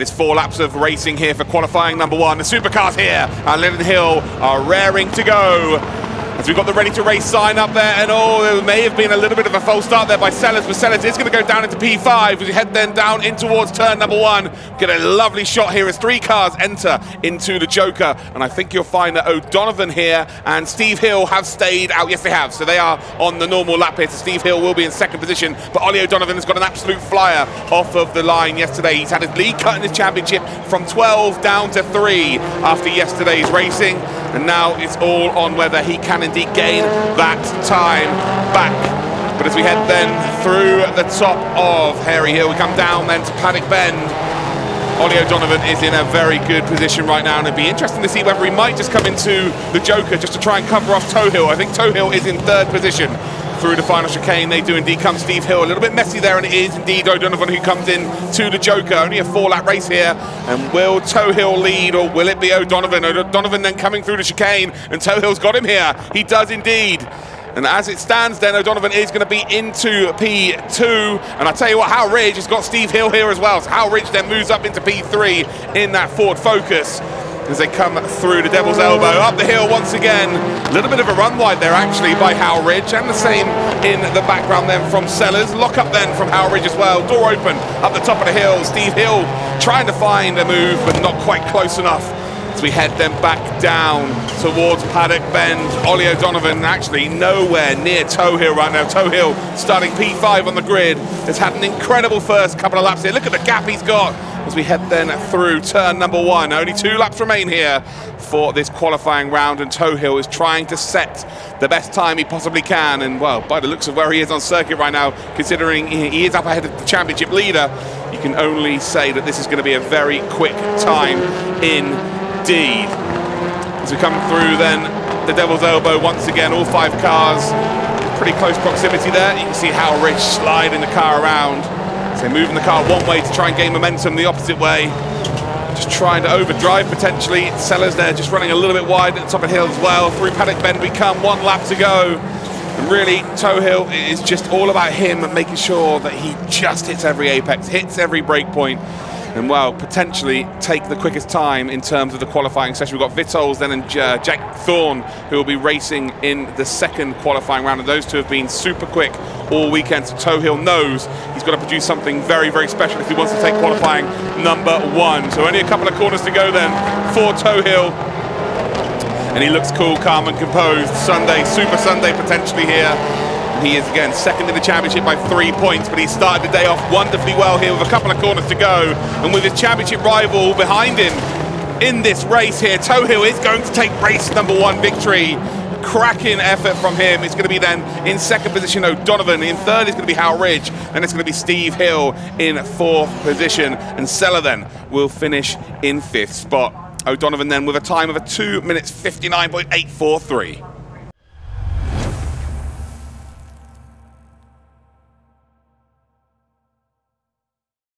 It is four laps of racing here for qualifying number one. The supercars here and Lydden Hill are raring to go. As we've got the ready to race sign up there, and oh, there may have been a little bit of a false start there by Sellers, but Sellers is going to go down into P5 as we head then down in towards turn number one. Get a lovely shot here as three cars enter into the Joker, and I think you'll find that O'Donovan here and Steve Hill have stayed out. Yes, they have, so they are on the normal lap here. So Steve Hill will be in second position, but Ollie O'Donovan has got an absolute flyer off of the line yesterday. He's had his lead cut in his championship from 12 down to three after yesterday's racing, and now it's all on whether he can indeed gain that time back. But as we head then through the top of Hairy Hill, we come down then to Paddock Bend. Ollie O'Donovan is in a very good position right now, and it'd be interesting to see whether he might just come into the Joker just to try and cover off Tohill. I think Tohill is in third position through the final chicane. They do indeed come Steve Hill. A little bit messy there, and it is indeed O'Donovan who comes in to the Joker. Only a four-lap race here. And will Tohill lead, or will it be O'Donovan? O'Donovan then coming through the chicane, and Tohill's got him here. He does indeed. And as it stands, then O'Donovan is going to be into P2. And I tell you what, Hal Ridge has got Steve Hill here as well. So Hal Ridge then moves up into P3 in that Ford Focus as they come through the Devil's Elbow. Up the hill once again. A little bit of a run wide there actually by Hal Ridge and the same in the background then from Sellers. Lock up then from Hal Ridge as well. Door open up the top of the hill. Steve Hill trying to find a move but not quite close enough. As we head then back down towards Paddock Bend, Ollie O'Donovan actually nowhere near Tohill right now. Tohill starting P5 on the grid has had an incredible first couple of laps here. Look at the gap he's got as we head then through turn number one. Only two laps remain here for this qualifying round, and Tohill is trying to set the best time he possibly can. And well, by the looks of where he is on circuit right now, considering he is up ahead of the championship leader, you can only say that this is going to be a very quick time indeed. As we come through then the Devil's Elbow once again, all five cars pretty close proximity there. You can see how Rich sliding the car around. So moving the car one way to try and gain momentum the opposite way. Just trying to overdrive potentially. Sellers there just running a little bit wide at the top of the hill as well. Through Paddock Bend we come, one lap to go. And really, Tohill is just all about him and making sure that he just hits every apex, hits every brake point, and well, potentially take the quickest time in terms of the qualifying session. We've got Vitols then and uh, Jack Thorne who will be racing in the second qualifying round, and those two have been super quick all weekend. So Tohill knows he's got to produce something very, very special if he wants to take qualifying number one. So only a couple of corners to go then for Tohill. And he looks cool, calm and composed. Sunday, Super Sunday potentially here. He is again second in the championship by three points, but he started the day off wonderfully well here with a couple of corners to go. And with his championship rival behind him in this race here, Tohill is going to take race number one victory. Cracking effort from him. It's going to be then in second position O'Donovan. In third is going to be Hal Ridge. And it's going to be Steve Hill in fourth position. And Seller then will finish in fifth spot. O'Donovan then with a time of a 2 minutes 59.843.